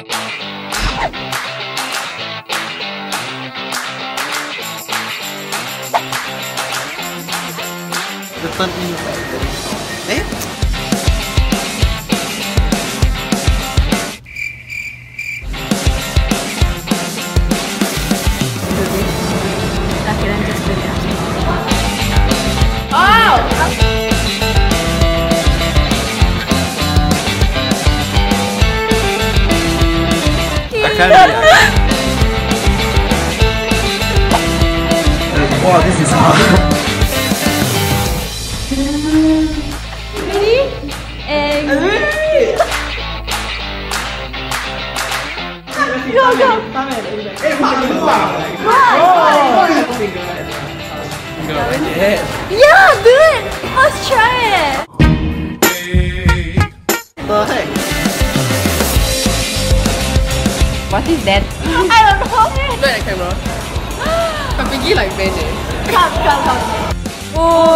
The turn in Eh? Laki Akan lihat. Wow, this is hard. Eh, yeah, do it. Let's try it. The What is that? I don't know. Look at camera. Kau pergi like bend eh. Come, come, come. Oh,